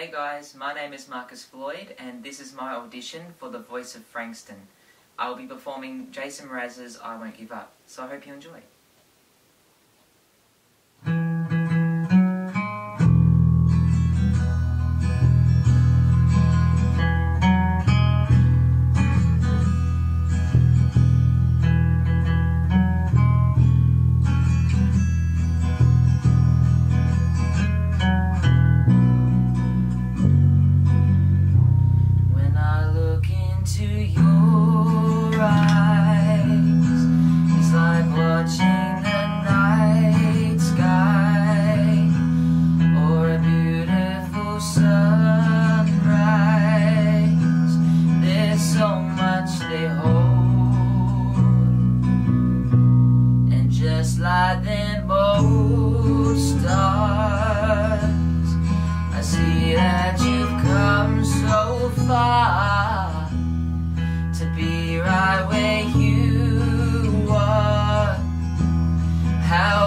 Hey guys, my name is Marcus Floyd and this is my audition for the voice of Frankston. I will be performing Jason Mraz's I Won't Give Up, so I hope you enjoy. Into your eyes, it's like watching the night sky or a beautiful sunrise. There's so much they hold, and just like them old stars. I see that you've How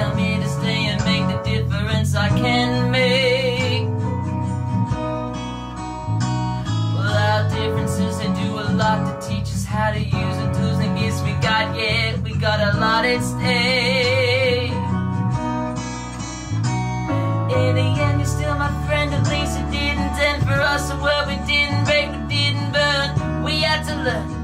I'm here to stay and make the difference I can make. Well, our differences, they do a lot to teach us how to use the tools and gifts we got. Yeah, we got a lot at stake. In the end, you're still my friend. At least it didn't end for us. And what we didn't break, we didn't burn. We had to learn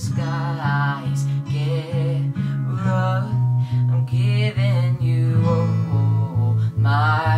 skies get rough. I'm giving you all my